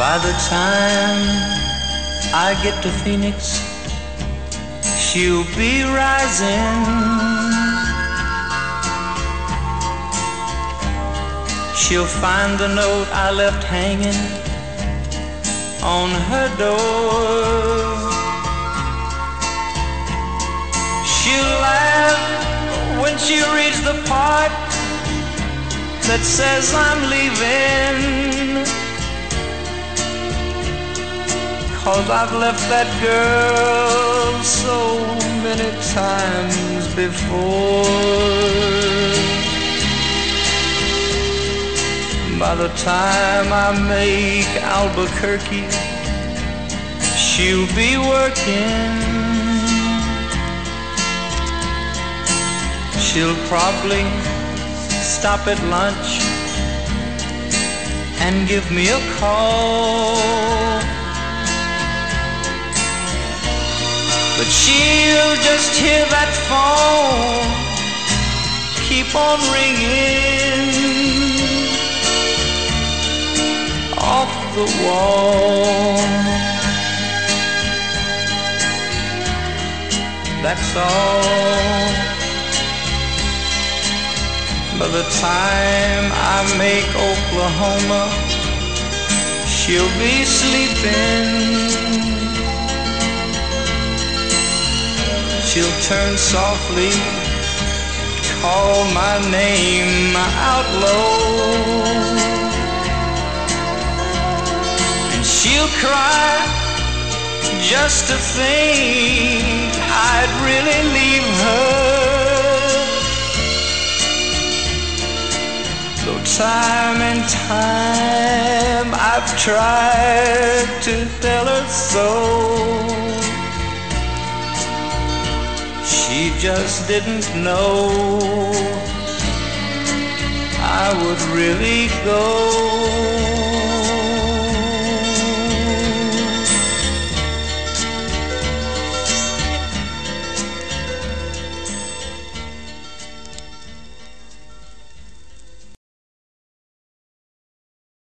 By the time I get to Phoenix, she'll be rising. She'll find the note I left hanging on her door. She'll laugh when she reads the part that says I'm leaving. Cause I've left that girl so many times before. By the time I make Albuquerque, she'll be working. She'll probably stop at lunch and give me a call. But she'll just hear that phone keep on ringing off the wall. That's all. By the time I make Oklahoma, she'll be sleeping. She'll turn softly, call my name out. And she'll cry just to think I'd really leave her. Though time and time I've tried to tell her so. She just didn't know I would really go.